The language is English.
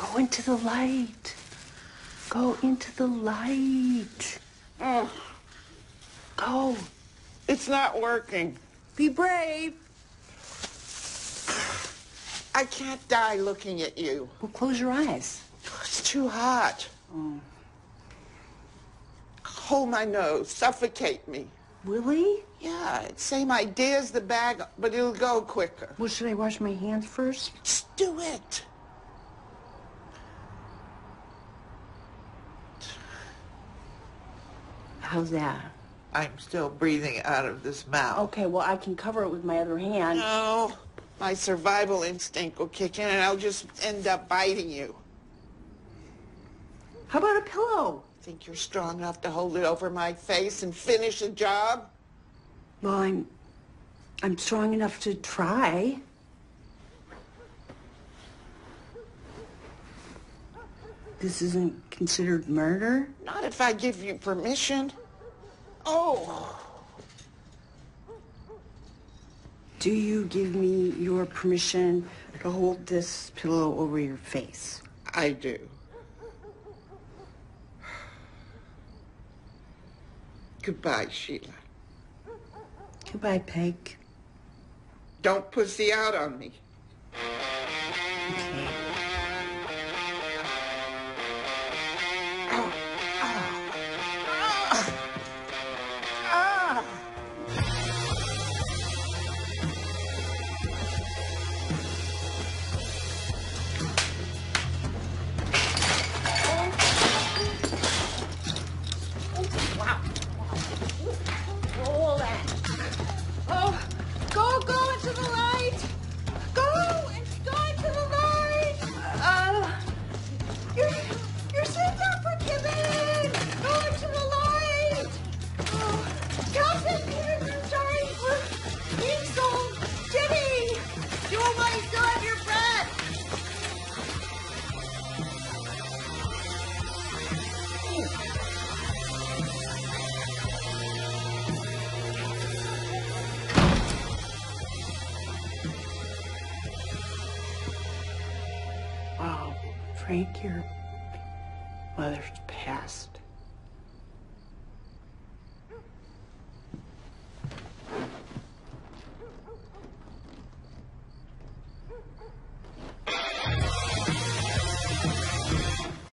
Go into the light. Go into the light. Oh, Go. it's not working. Be brave. I can't die looking at you. Well, close your eyes. It's too hot. Hold my nose, suffocate me. Willie? Yeah, same idea as the bag, but it'll go quicker. Well, should I wash my hands first? Just do it. How's that? I'm still breathing out of this mouth. Okay, well, I can cover it with my other hand. No, my survival instinct will kick in and I'll just end up biting you. How about a pillow? Think you're strong enough to hold it over my face and finish the job? Well, I'm... I'm strong enough to try. This isn't considered murder? Not if I give you permission. Oh, Do you give me your permission to hold this pillow over your face? I do. Goodbye, Sheila. Goodbye, Peg. Don't pussy out on me. Wow, your mother's passed.